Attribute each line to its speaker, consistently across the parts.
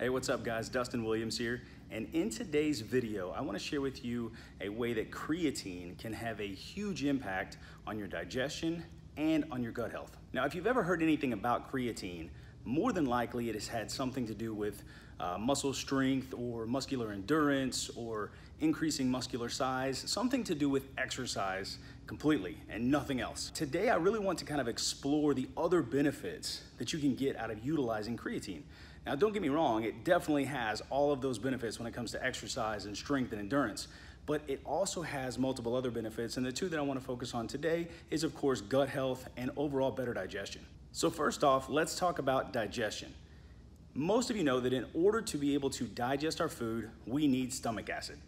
Speaker 1: Hey, what's up guys? Dustin Williams here. And in today's video, I wanna share with you a way that creatine can have a huge impact on your digestion and on your gut health. Now, if you've ever heard anything about creatine, more than likely it has had something to do with uh, muscle strength or muscular endurance or increasing muscular size, something to do with exercise completely and nothing else. Today, I really want to kind of explore the other benefits that you can get out of utilizing creatine. Now, don't get me wrong, it definitely has all of those benefits when it comes to exercise and strength and endurance, but it also has multiple other benefits. And the two that I wanna focus on today is, of course, gut health and overall better digestion. So, first off, let's talk about digestion. Most of you know that in order to be able to digest our food, we need stomach acid.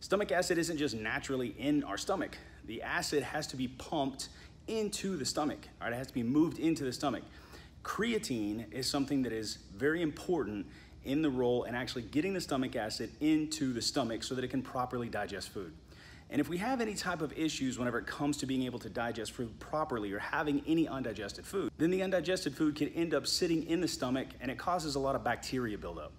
Speaker 1: Stomach acid isn't just naturally in our stomach. The acid has to be pumped into the stomach, right? It has to be moved into the stomach. Creatine is something that is very important in the role in actually getting the stomach acid into the stomach so that it can properly digest food. And if we have any type of issues whenever it comes to being able to digest food properly or having any undigested food, then the undigested food can end up sitting in the stomach and it causes a lot of bacteria buildup.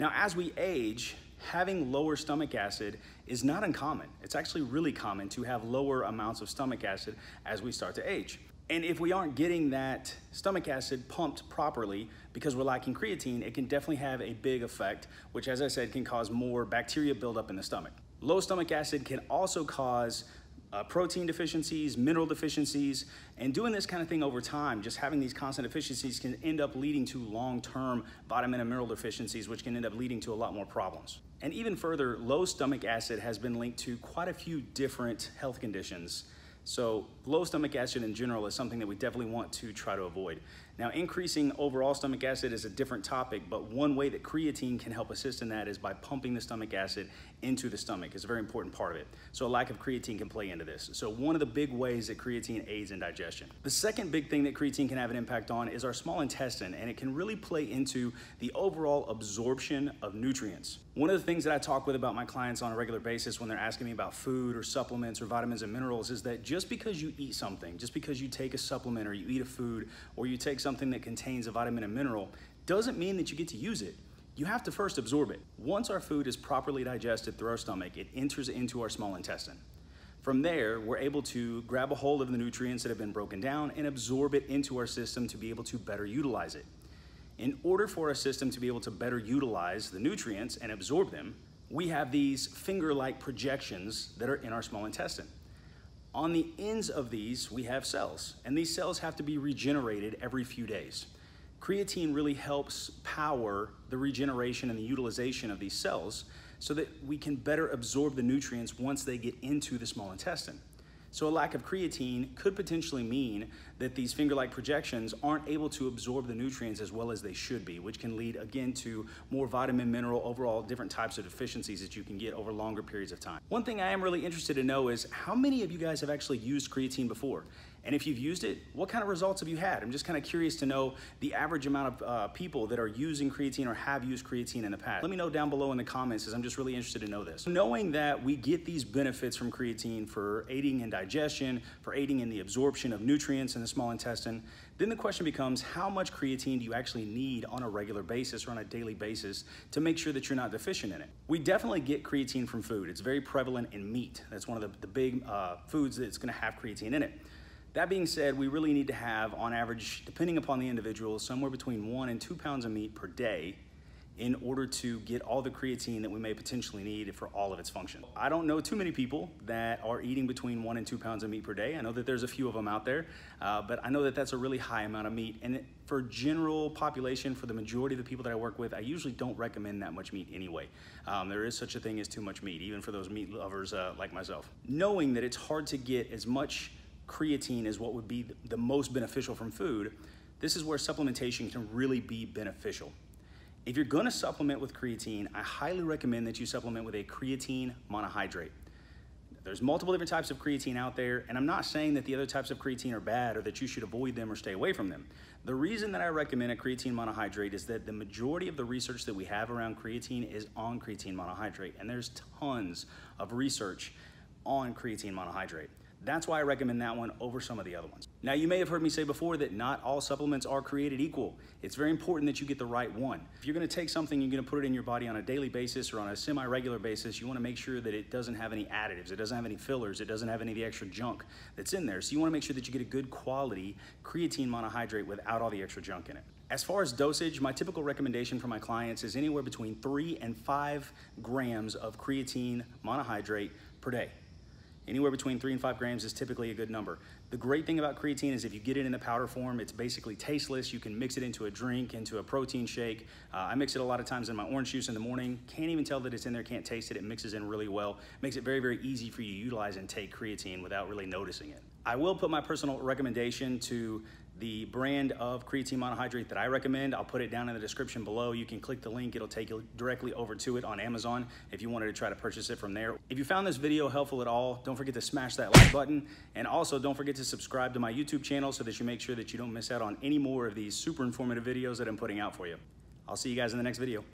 Speaker 1: Now, as we age, having lower stomach acid is not uncommon. It's actually really common to have lower amounts of stomach acid as we start to age. And if we aren't getting that stomach acid pumped properly because we're lacking creatine, it can definitely have a big effect, which as I said, can cause more bacteria buildup in the stomach. Low stomach acid can also cause uh, protein deficiencies, mineral deficiencies, and doing this kind of thing over time, just having these constant deficiencies can end up leading to long-term vitamin and mineral deficiencies, which can end up leading to a lot more problems. And even further, low stomach acid has been linked to quite a few different health conditions so low stomach acid in general is something that we definitely want to try to avoid. Now increasing overall stomach acid is a different topic, but one way that creatine can help assist in that is by pumping the stomach acid into the stomach. It's a very important part of it. So a lack of creatine can play into this. So one of the big ways that creatine aids in digestion. The second big thing that creatine can have an impact on is our small intestine, and it can really play into the overall absorption of nutrients. One of the things that I talk with about my clients on a regular basis when they're asking me about food or supplements or vitamins and minerals is that just because you eat something, just because you take a supplement or you eat a food or you take something that contains a vitamin and mineral, doesn't mean that you get to use it. You have to first absorb it. Once our food is properly digested through our stomach, it enters into our small intestine. From there, we're able to grab a hold of the nutrients that have been broken down and absorb it into our system to be able to better utilize it. In order for our system to be able to better utilize the nutrients and absorb them, we have these finger-like projections that are in our small intestine. On the ends of these, we have cells, and these cells have to be regenerated every few days. Creatine really helps power the regeneration and the utilization of these cells so that we can better absorb the nutrients once they get into the small intestine. So a lack of creatine could potentially mean that these finger-like projections aren't able to absorb the nutrients as well as they should be, which can lead again to more vitamin, mineral, overall different types of deficiencies that you can get over longer periods of time. One thing I am really interested to know is how many of you guys have actually used creatine before? And if you've used it, what kind of results have you had? I'm just kind of curious to know the average amount of uh, people that are using creatine or have used creatine in the past. Let me know down below in the comments because I'm just really interested to know this. Knowing that we get these benefits from creatine for aiding in digestion, for aiding in the absorption of nutrients in the small intestine, then the question becomes how much creatine do you actually need on a regular basis or on a daily basis to make sure that you're not deficient in it? We definitely get creatine from food. It's very prevalent in meat. That's one of the, the big uh, foods that's gonna have creatine in it. That being said, we really need to have, on average, depending upon the individual, somewhere between one and two pounds of meat per day in order to get all the creatine that we may potentially need for all of its function. I don't know too many people that are eating between one and two pounds of meat per day. I know that there's a few of them out there, uh, but I know that that's a really high amount of meat. And it, for general population, for the majority of the people that I work with, I usually don't recommend that much meat anyway. Um, there is such a thing as too much meat, even for those meat lovers uh, like myself. Knowing that it's hard to get as much creatine is what would be the most beneficial from food, this is where supplementation can really be beneficial. If you're gonna supplement with creatine, I highly recommend that you supplement with a creatine monohydrate. There's multiple different types of creatine out there, and I'm not saying that the other types of creatine are bad or that you should avoid them or stay away from them. The reason that I recommend a creatine monohydrate is that the majority of the research that we have around creatine is on creatine monohydrate, and there's tons of research on creatine monohydrate. That's why I recommend that one over some of the other ones. Now, you may have heard me say before that not all supplements are created equal. It's very important that you get the right one. If you're gonna take something, you're gonna put it in your body on a daily basis or on a semi regular basis, you wanna make sure that it doesn't have any additives, it doesn't have any fillers, it doesn't have any of the extra junk that's in there. So, you wanna make sure that you get a good quality creatine monohydrate without all the extra junk in it. As far as dosage, my typical recommendation for my clients is anywhere between three and five grams of creatine monohydrate per day. Anywhere between three and five grams is typically a good number. The great thing about creatine is if you get it in the powder form, it's basically tasteless. You can mix it into a drink, into a protein shake. Uh, I mix it a lot of times in my orange juice in the morning. Can't even tell that it's in there, can't taste it. It mixes in really well. Makes it very, very easy for you to utilize and take creatine without really noticing it. I will put my personal recommendation to the brand of creatine monohydrate that I recommend. I'll put it down in the description below. You can click the link. It'll take you directly over to it on Amazon if you wanted to try to purchase it from there. If you found this video helpful at all, don't forget to smash that like button. And also don't forget to subscribe to my YouTube channel so that you make sure that you don't miss out on any more of these super informative videos that I'm putting out for you. I'll see you guys in the next video.